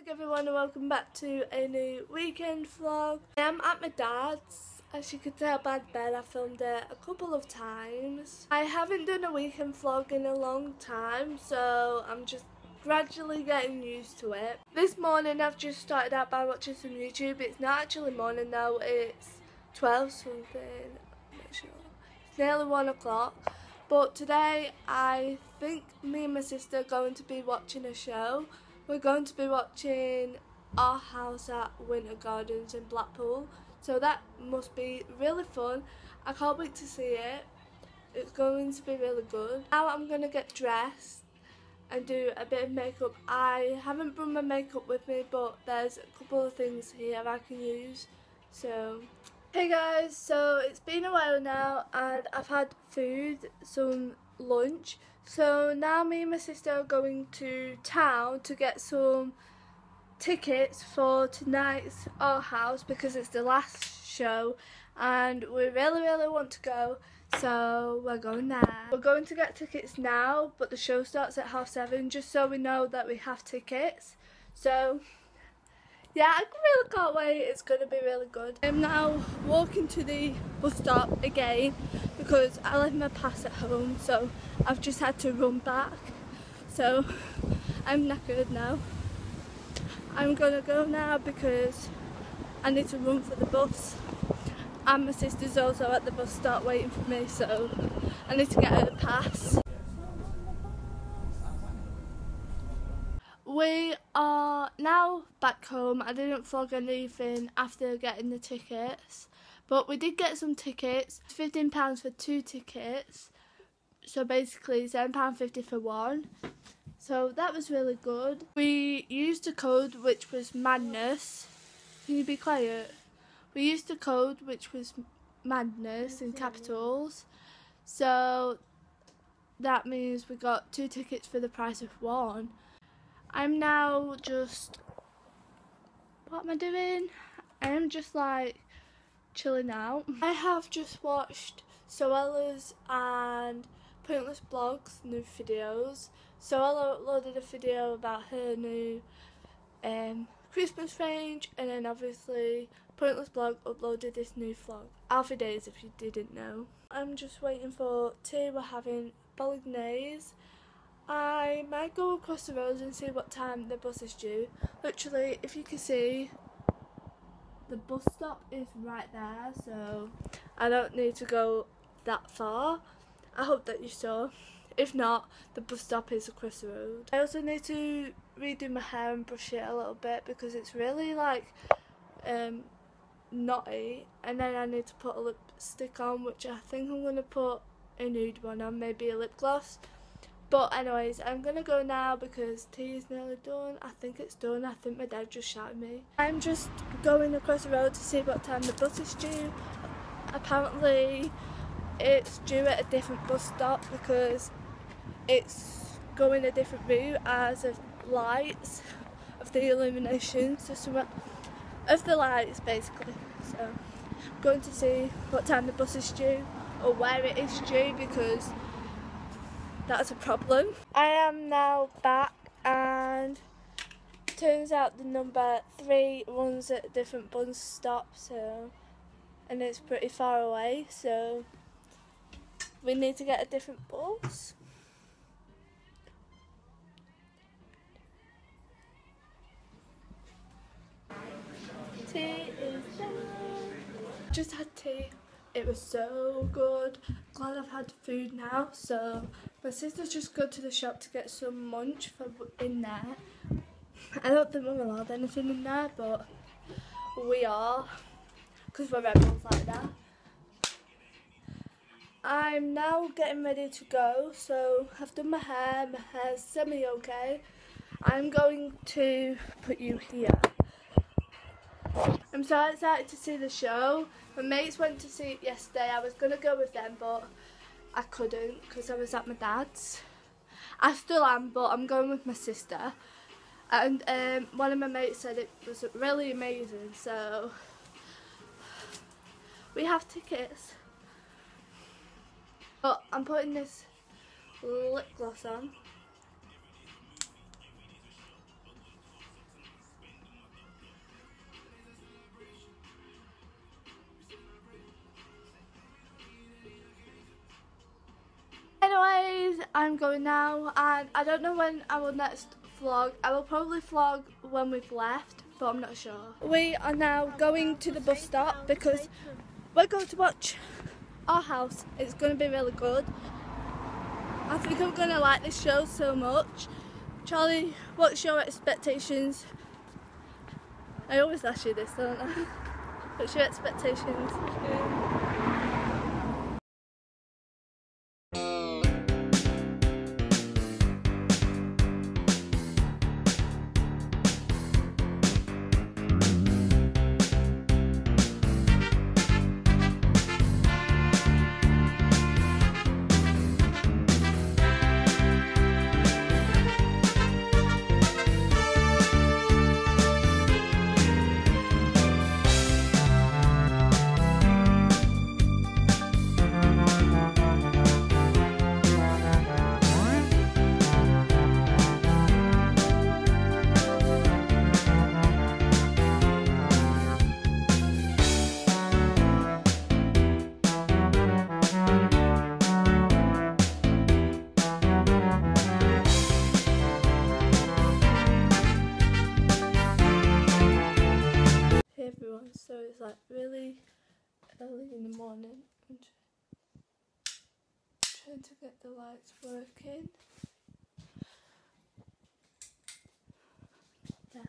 morning everyone and welcome back to a new weekend vlog. I am at my dad's. As you can tell by the bed I filmed it a couple of times. I haven't done a weekend vlog in a long time so I'm just gradually getting used to it. This morning I've just started out by watching some YouTube. It's not actually morning though, it's 12 something. I'm not sure. It's nearly 1 o'clock. But today I think me and my sister are going to be watching a show. We're going to be watching Our House at Winter Gardens in Blackpool. So that must be really fun. I can't wait to see it. It's going to be really good. Now I'm going to get dressed and do a bit of makeup. I haven't brought my makeup with me but there's a couple of things here I can use. So Hey guys, so it's been a while now and I've had food, some lunch so now me and my sister are going to town to get some tickets for tonight's Our House because it's the last show and we really really want to go so we're going there. We're going to get tickets now but the show starts at half seven just so we know that we have tickets. So yeah, I really can't wait. It's going to be really good. I'm now walking to the bus stop again because I left my pass at home so I've just had to run back. So I'm knackered now. I'm to go now because I need to run for the bus and my sister's also at the bus stop waiting for me so I need to get her pass. We are now back home. I didn't vlog anything after getting the tickets, but we did get some tickets. £15 for two tickets, so basically £7.50 for one. So that was really good. We used a code which was madness. Can you be quiet? We used a code which was madness in capitals. So that means we got two tickets for the price of one. I'm now just what am I doing? I am just like chilling out. I have just watched Zoella's and Pointless Blogs new videos. Zoella uploaded a video about her new um, Christmas range and then obviously Pointless Blog uploaded this new vlog. Alfie Deyes if you didn't know. I'm just waiting for tea. We're having bolognese I might go across the road and see what time the bus is due. Literally, if you can see, the bus stop is right there, so I don't need to go that far. I hope that you saw. If not, the bus stop is across the road. I also need to redo my hair and brush it a little bit because it's really like um, knotty. And then I need to put a lipstick on, which I think I'm going to put a nude one on, maybe a lip gloss. But anyways, I'm gonna go now because tea is nearly done. I think it's done. I think my dad just shouted me. I'm just going across the road to see what time the bus is due. Apparently, it's due at a different bus stop because it's going a different route as of lights of the illumination some of the lights basically. So I'm going to see what time the bus is due or where it is due because that's a problem. I am now back turns out the number three runs at a different bus stop so and it's pretty far away so we need to get a different bus. Tea is. Just had tea it was so good. Glad I've had food now. So my sister's just go to the shop to get some munch for in there. I don't think we're allowed anything in there, but we are because we're rebels like that. I'm now getting ready to go, so I've done my hair, my hair's semi-okay. I'm going to put you here. I'm so excited to see the show. My mates went to see it yesterday. I was going to go with them, but I couldn't because I was at my dad's. I still am, but I'm going with my sister and um, one of my mates said it was really amazing so we have tickets. But I'm putting this lip gloss on. Anyways, I'm going now and I don't know when I will next vlog. I will probably vlog when we've left but I'm not sure. We are now going to the bus stop because we're going to watch our house. It's going to be really good. I think I'm going to like this show so much. Charlie, what's your expectations? I always ask you this, don't I? What's your expectations? Um, early in the morning. I'm trying to get the lights working.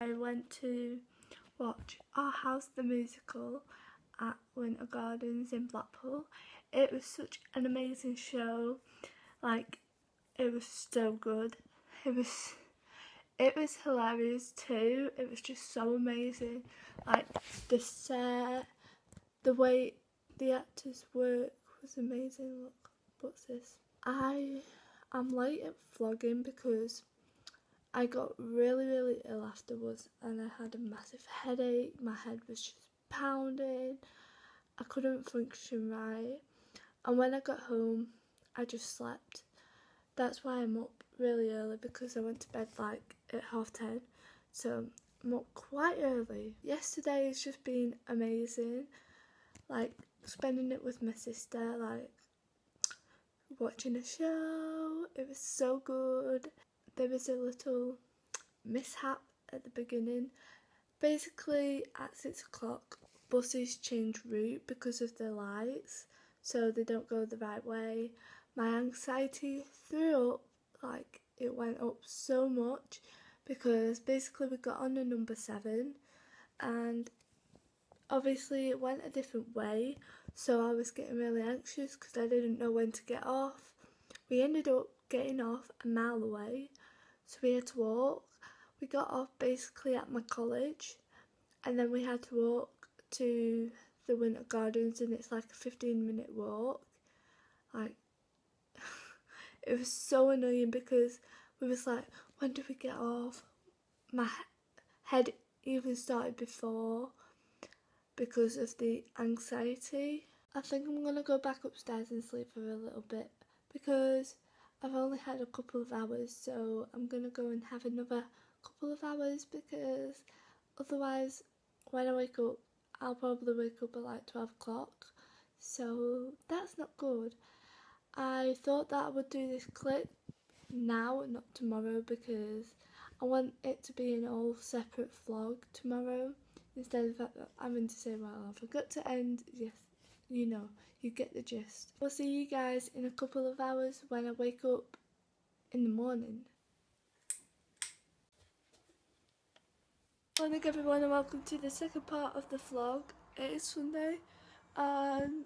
I went to watch Our House the Musical at Winter Gardens in Blackpool. It was such an amazing show. Like, it was so good. It was it was hilarious too. It was just so amazing. Like the set, the way the actors work was amazing. Look, what's this? I am late at vlogging because I got really really ill afterwards and I had a massive headache. My head was just pounding. I couldn't function right. And when I got home, I just slept. That's why I'm up really early because I went to bed like at half ten. So I'm up quite early. Yesterday has just been amazing. Like spending it with my sister, like watching a show. It was so good. There was a little mishap at the beginning. Basically, at six o'clock, buses change route because of the lights, so they don't go the right way. My anxiety threw up like it went up so much because basically we got on a number seven and obviously it went a different way so I was getting really anxious because I didn't know when to get off. We ended up getting off a mile away so we had to walk. We got off basically at my college and then we had to walk to the Winter Gardens and it's like a 15 minute walk. Like it was so annoying because we was like, when do we get off? My head even started before because of the anxiety. I think I'm gonna go back upstairs and sleep for a little bit because I've only had a couple of hours, so I'm gonna go and have another couple of hours because otherwise, when I wake up, I'll probably wake up at like 12 o'clock, so that's not good. I thought that I would do this clip now, not tomorrow, because I want it to be an all separate vlog tomorrow instead of having to say, well, I forgot to end. Yes, you know, you get the gist. We'll see you guys in a couple of hours when I wake up in the morning. Morning everyone and welcome to the second part of the vlog. It is Sunday and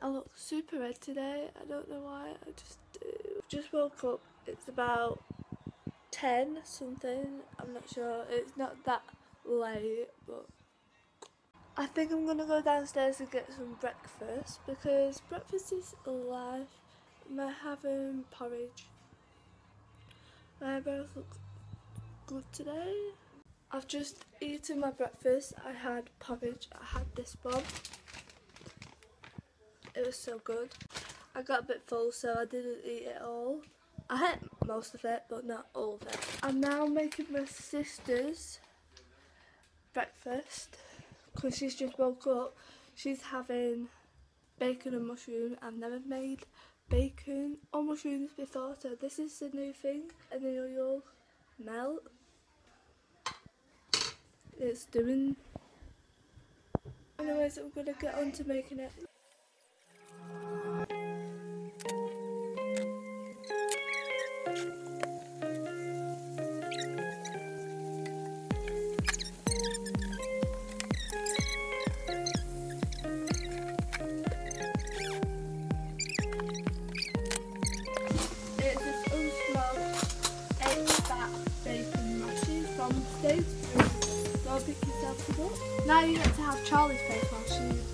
I look super red today. I don't know why. I just do. Just woke up. It's about 10 something. I'm not sure. It's not that late, but I think I'm gonna go downstairs and get some breakfast because breakfast is life. I'm having porridge. My eyebrows look good today. I've just eaten my breakfast. I had porridge. I had this one. It was so good. I got a bit full so I didn't eat it all. I ate most of it but not all of it. I'm now making my sister's breakfast because she's just woke up. She's having bacon and mushroom. I've never made bacon or mushrooms before, so this is the new thing, and then you'll melt. It's doing. Anyways, I'm gonna get on to making it. Pick yourself up. Now you get to have Charlie's face while she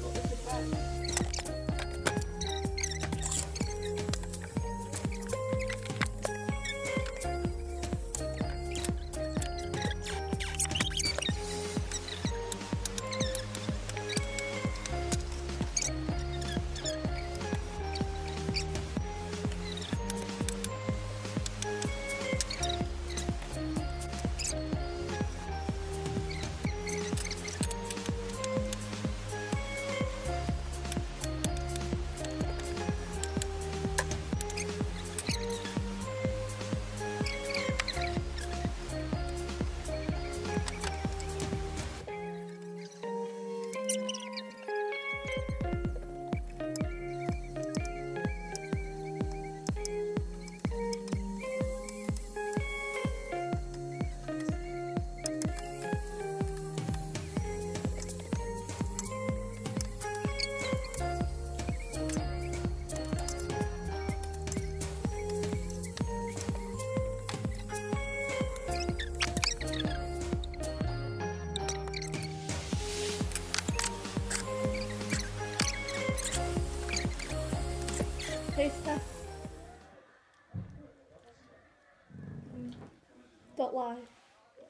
Don't lie.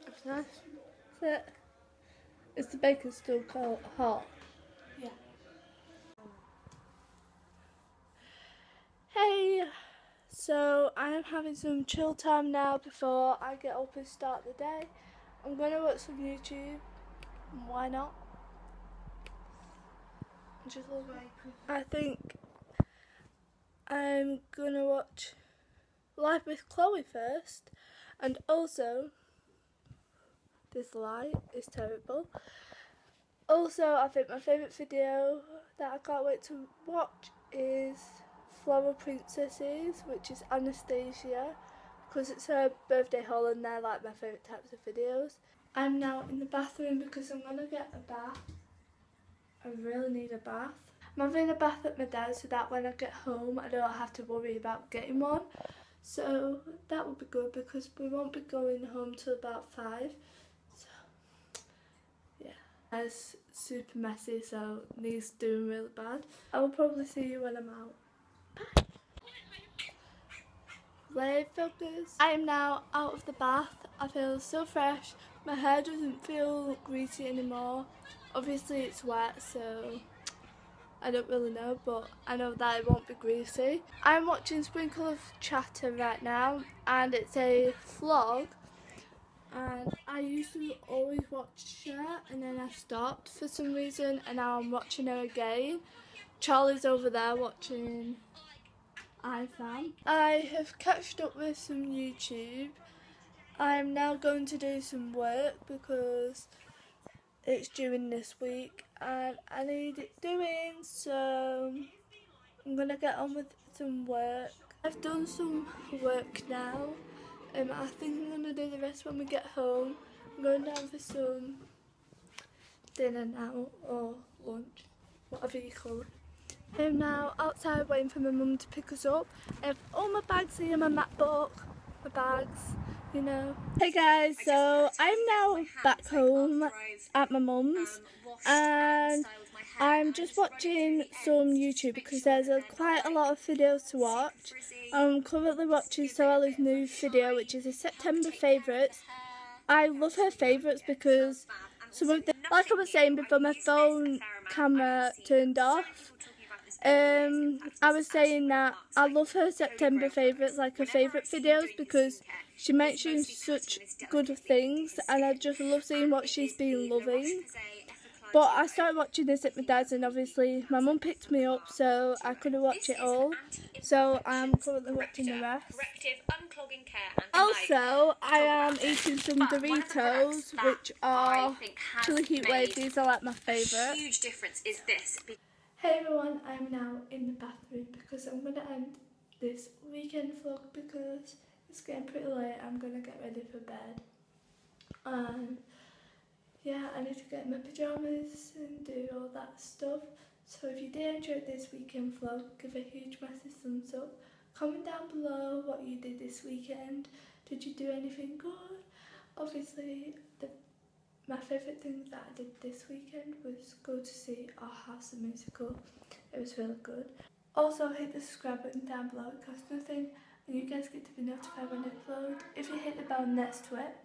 It's nice. Is it? Is the bacon still cold, hot? Yeah. Hey, so I am having some chill time now before I get up and start the day. I'm gonna watch some YouTube. Why not? Just. I think I'm gonna watch Live with Chloe first, and also this light is terrible. Also, I think my favourite video that I can't wait to watch is Floral Princess's, which is Anastasia, because it's her birthday haul and they're like my favourite types of videos. I'm now in the bathroom because I'm gonna get a bath. I really need a bath. I'm having a bath at my dad's so that when I get home I don't have to worry about getting one. So that would be good because we won't be going home till about five. So yeah. It's super messy so needs doing really bad. I will probably see you when I'm out. Bye. Lay focus. I am now out of the bath. I feel so fresh. My hair doesn't feel greasy anymore. Obviously it's wet so I don't really know but I know that it won't be greasy. I'm watching Sprinkle of Chatter right now and it's a vlog and I used to always watch her and then I stopped for some reason and now I'm watching her again. Charlie's over there watching iFan. I have catched up with some YouTube. I'm now going to do some work because it's due in this week and I need it doing so I'm gonna get on with some work. I've done some work now um, I think I'm gonna do the rest when we get home. I'm going down for some dinner now or lunch, whatever you call it. I'm now outside waiting for my mum to pick us up. I have all my bags here, my MacBook, my bags, you know. Hey guys, so I'm now back home at my mum's and I'm just watching some YouTube because there's a, quite a lot of videos to watch. I'm currently watching Sora's new video which is a September favourites. I love her favourites because some of the, like I was saying before my phone camera turned off, um, I was saying that I love her September favourites, like her favourite videos, because she mentions such good things, and I just love seeing what she's been loving. But I started watching this at my dad's, and obviously my mum picked me up, so I couldn't watch it all. So I'm currently watching the rest. Also, I am eating some Doritos, which are chili heat waves. These are like my favourite. Huge difference is this. Hey everyone, I'm now in the bathroom because I'm going to end this weekend vlog because it's getting pretty late. I'm going to get ready for bed. And yeah, I need to get my pyjamas and do all that stuff. So if you did enjoy this weekend vlog, give a huge massive thumbs up. Comment down below what you did this weekend. Did you do anything good? Obviously, the my favourite thing that I did this weekend was go to see Our House the Musical. It was really good. Also hit the subscribe button down below, it costs nothing and you guys get to be notified when I upload. If you hit the bell next to it,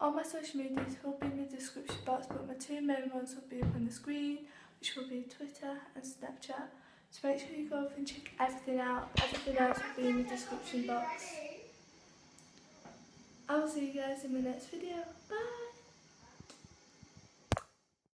all my social medias will be in the description box but my two main ones will be up on the screen which will be Twitter and Snapchat. So make sure you go and check everything out. Everything else will be in the description box. I will see you guys in my next video. Bye!